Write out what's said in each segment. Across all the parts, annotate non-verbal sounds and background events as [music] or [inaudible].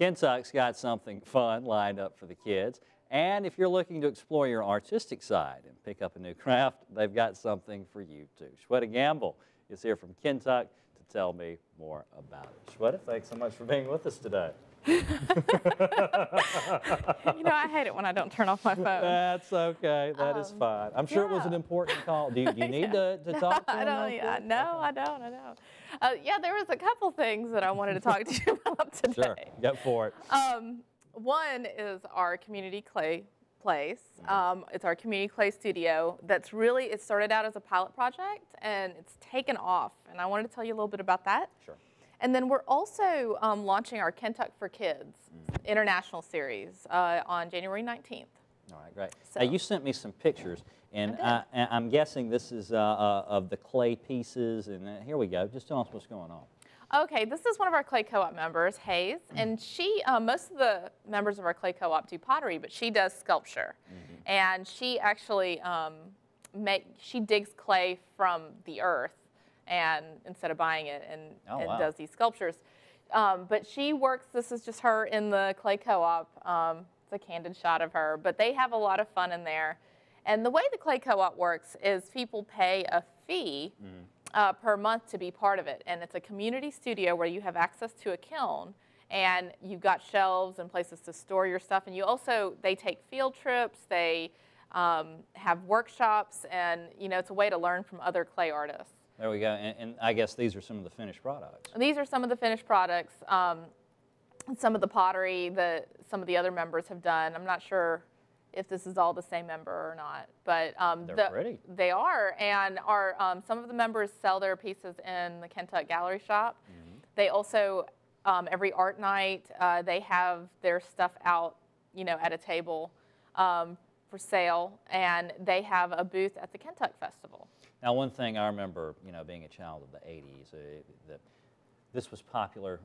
Kentuck's got something fun lined up for the kids. And if you're looking to explore your artistic side and pick up a new craft, they've got something for you too. Shweta Gamble is here from Kentuck to tell me more about it. Shweta, thanks so much for being with us today. [laughs] you know, I hate it when I don't turn off my phone. That's okay. That um, is fine. I'm sure yeah. it was an important call. Do you, do you [laughs] need yeah. to, to talk to I don't, yeah, No, I don't. I don't. Uh, yeah, there was a couple things that I wanted to talk to you [laughs] about today. Sure. Get for it. Um, one is our community clay place. Mm-hmm. Um, it's our community clay studio that's really, it started out as a pilot project and it's taken off. And I wanted to tell you a little bit about that. Sure. And then we're also um, launching our Kentuck for Kids mm. international series uh, on January 19th. All right, great. So, now you sent me some pictures, and I am guessing this is uh, uh, of the clay pieces. And uh, here we go. Just tell us what's going on. Okay, this is one of our clay co-op members, Hayes, mm and she, uh, most of the members of our clay co-op do pottery, but she does sculpture, mm -hmm. and she actually um, make she digs clay from the earth and instead of buying it and, oh, and wow. does these sculptures. Um, but she works, this is just her in the clay co-op. Um, it's a candid shot of her, but they have a lot of fun in there. And the way the clay co-op works is people pay a fee mm. uh, per month to be part of it. And it's a community studio where you have access to a kiln and you've got shelves and places to store your stuff. And you also, they take field trips, they um, have workshops, and you know, it's a way to learn from other clay artists. There we go. And, and, I guess these are some of the finished products. These are some of the finished products. Um, some of the pottery that some of the other members have done. I'm not sure if this is all the same member or not, but um, they're the, pretty. They are, and are um, some of the members sell their pieces in the Kentuck Gallery Shop. Mm -hmm. They also um, every art night uh, they have their stuff out, you know, at a table um, for sale, and they have a booth at the Kentuck Festival. Now, one thing I remember, you know, being a child of the 80s, uh, that this was popular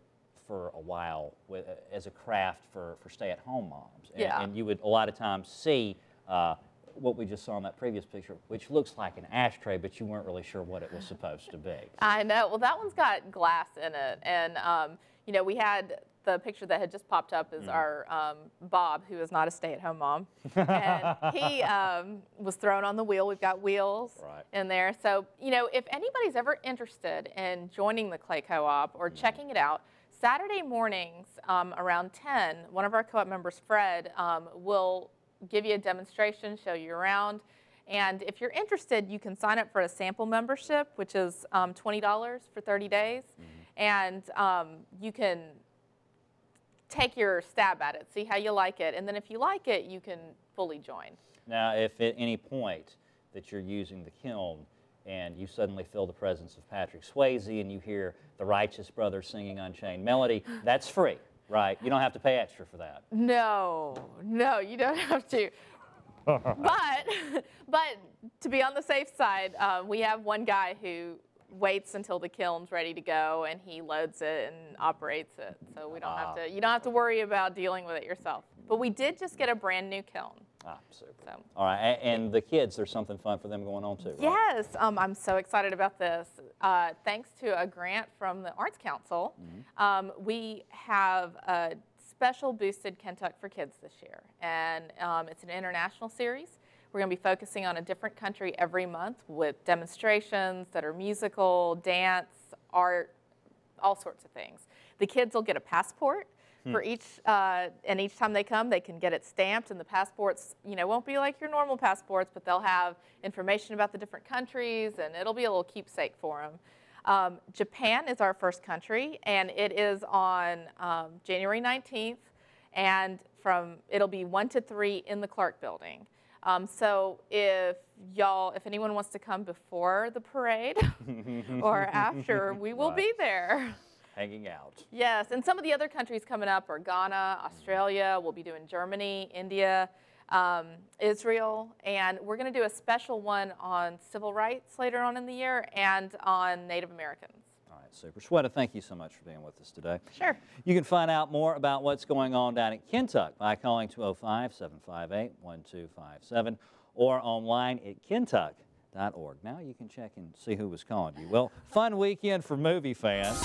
for a while with, uh, as a craft for, for stay-at-home moms. And, yeah. and you would a lot of times see uh, what we just saw in that previous picture, which looks like an ashtray, but you weren't really sure what it was supposed to be. I know. Well, that one's got glass in it. And, um, you know, we had the picture that had just popped up is mm. our um, Bob, who is not a stay-at-home mom, and he um, was thrown on the wheel. We've got wheels right. in there, so you know if anybody's ever interested in joining the Clay Co-op or mm. checking it out, Saturday mornings um, around 10, one of our co-op members, Fred, um, will give you a demonstration, show you around. And if you're interested, you can sign up for a sample membership, which is um, $20 for 30 days. Mm -hmm. And um, you can take your stab at it, see how you like it, and then if you like it, you can fully join. Now, if at any point that you're using the kiln and you suddenly feel the presence of Patrick Swayze and you hear the Righteous Brothers singing Unchained Melody, [gasps] that's free, right? You don't have to pay extra for that. No, no, you don't have to. [laughs] but, but to be on the safe side, uh, we have one guy who waits until the kiln's ready to go and he loads it and operates it. So we don't wow. have to, you don't have to worry about dealing with it yourself. But we did just get a brand new kiln. Ah, super. So. All right, and the kids, there's something fun for them going on too, right? Yes, um, I'm so excited about this. Uh, thanks to a grant from the Arts Council, mm -hmm. um, we have a special boosted Kentuck for Kids this year. And um, it's an international series. We're going to be focusing on a different country every month with demonstrations that are musical, dance, art, all sorts of things. The kids will get a passport hmm. for each, uh, and each time they come, they can get it stamped, and the passports, you know, won't be like your normal passports, but they'll have information about the different countries, and it'll be a little keepsake for them. Um, Japan is our first country, and it is on um, January 19th, and from it'll be 1 to 3 in the Clark Building. Um, so if y'all, if anyone wants to come before the parade [laughs] [laughs] or after, we will be there. Hanging out. Yes, and some of the other countries coming up are Ghana, Australia, we'll be doing Germany, India, um, Israel, and we're going to do a special one on civil rights later on in the year and on Native Americans. All right, super. Shweta, thank you so much for being with us today. Sure. You can find out more about what's going on down at Kentuck by calling 205-758-1257 or online at Org. Now you can check and see who was calling you. Well, fun weekend for movie fans.